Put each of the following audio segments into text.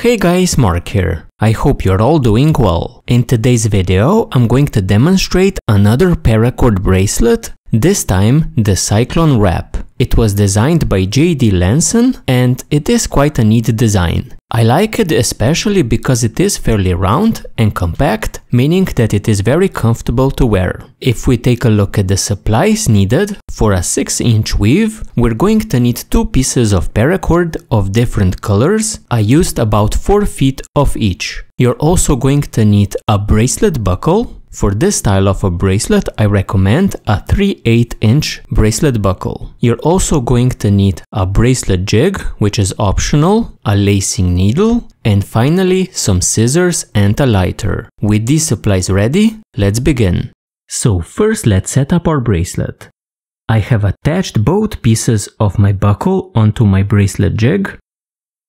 Hey guys, Mark here. I hope you're all doing well. In today's video, I'm going to demonstrate another paracord bracelet, this time the Cyclone Wrap. It was designed by JD Lenzen and it is quite a neat design. I like it especially because it is fairly round and compact, meaning that it is very comfortable to wear. If we take a look at the supplies needed for a 6 inch weave, we're going to need two pieces of paracord of different colors. I used about 4 feet of each. You're also going to need a bracelet buckle, for this style of a bracelet, I recommend a 3 8 inch bracelet buckle. You're also going to need a bracelet jig, which is optional, a lacing needle, and finally some scissors and a lighter. With these supplies ready, let's begin. So first let's set up our bracelet. I have attached both pieces of my buckle onto my bracelet jig,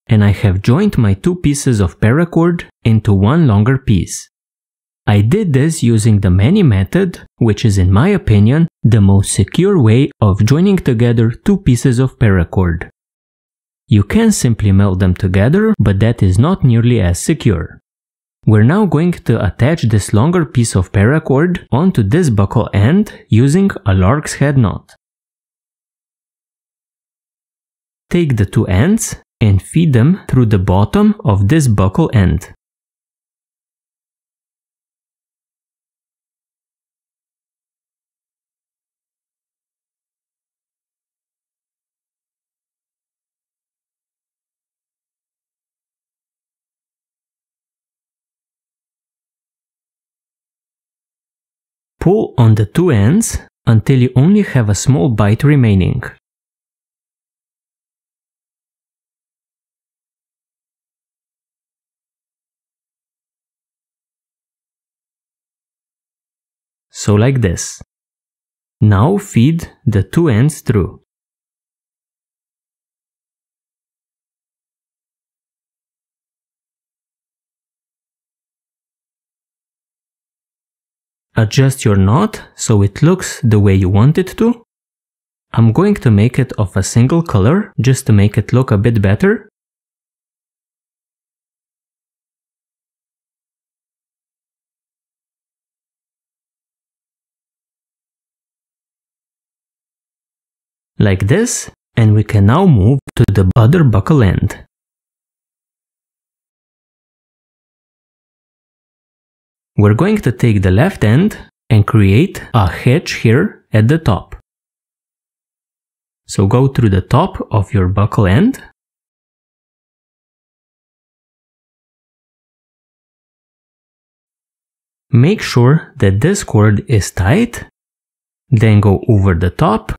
and I have joined my two pieces of paracord into one longer piece. I did this using the Manny method, which is in my opinion the most secure way of joining together two pieces of paracord. You can simply melt them together, but that is not nearly as secure. We're now going to attach this longer piece of paracord onto this buckle end using a lark's head knot. Take the two ends and feed them through the bottom of this buckle end. Pull on the two ends until you only have a small bite remaining. So like this. Now feed the two ends through. Adjust your knot so it looks the way you want it to. I'm going to make it of a single color just to make it look a bit better. Like this, and we can now move to the other buckle end. We're going to take the left end and create a hitch here at the top. So go through the top of your buckle end. Make sure that this cord is tight, then go over the top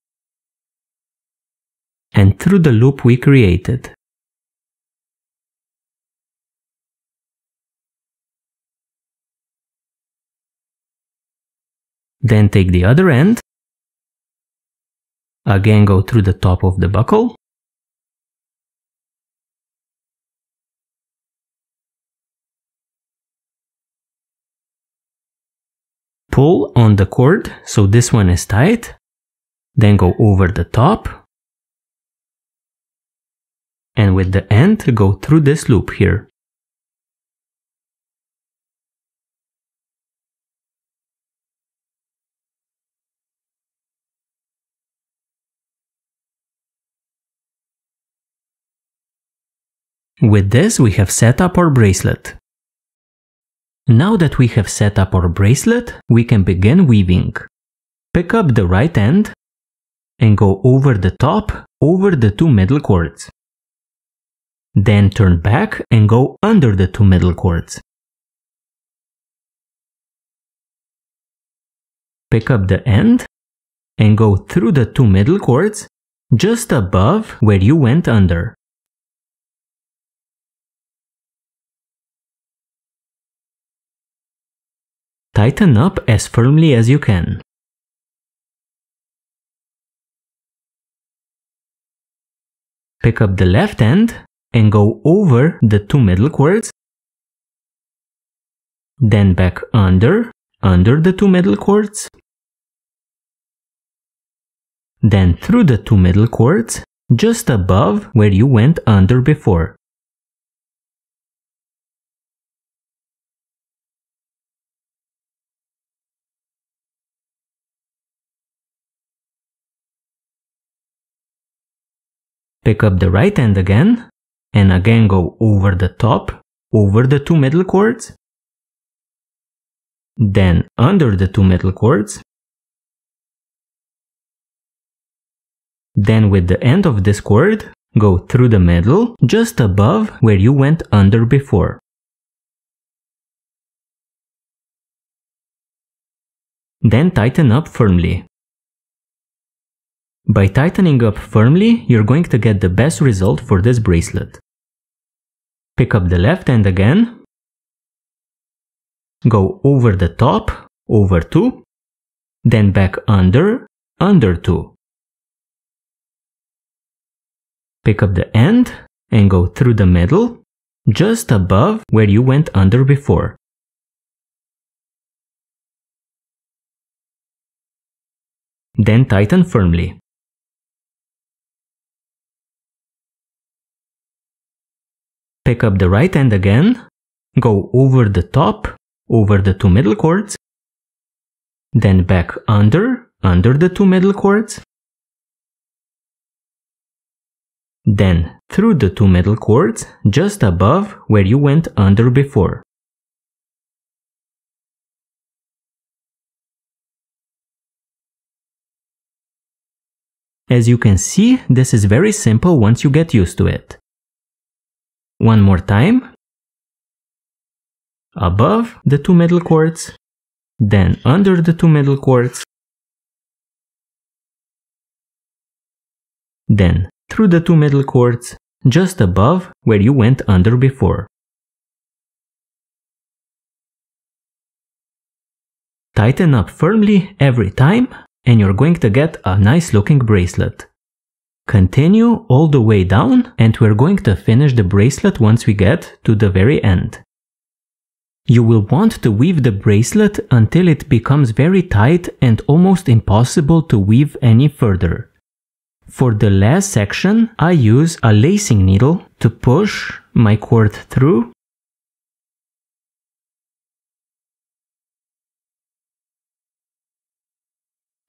and through the loop we created. Then take the other end. Again go through the top of the buckle. Pull on the cord so this one is tight. Then go over the top. And with the end go through this loop here. With this we have set up our bracelet. Now that we have set up our bracelet, we can begin weaving. Pick up the right end and go over the top over the two middle cords. Then turn back and go under the two middle cords. Pick up the end and go through the two middle cords just above where you went under. Tighten up as firmly as you can. Pick up the left end and go over the two middle cords, then back under, under the two middle cords, then through the two middle cords, just above where you went under before. Pick up the right end again, and again go over the top, over the two middle cords, then under the two middle cords, then with the end of this cord, go through the middle, just above where you went under before. Then tighten up firmly. By tightening up firmly, you're going to get the best result for this bracelet. Pick up the left end again. Go over the top, over 2, then back under, under 2. Pick up the end and go through the middle, just above where you went under before. Then tighten firmly. Pick up the right end again, go over the top, over the two middle cords, then back under, under the two middle cords, then through the two middle cords, just above where you went under before. As you can see, this is very simple once you get used to it. One more time. Above the two middle cords, then under the two middle cords, then through the two middle cords, just above where you went under before. Tighten up firmly every time and you're going to get a nice looking bracelet. Continue all the way down and we're going to finish the bracelet once we get to the very end. You will want to weave the bracelet until it becomes very tight and almost impossible to weave any further. For the last section, I use a lacing needle to push my cord through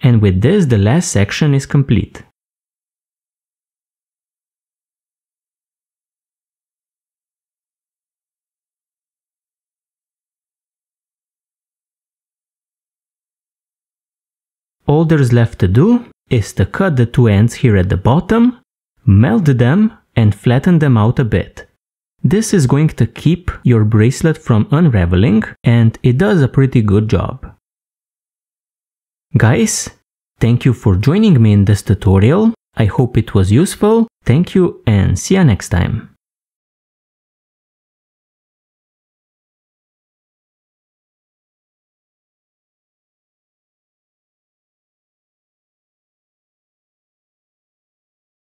And with this, the last section is complete. All there's left to do is to cut the two ends here at the bottom, melt them and flatten them out a bit. This is going to keep your bracelet from unraveling and it does a pretty good job. Guys, thank you for joining me in this tutorial. I hope it was useful. Thank you and see you next time.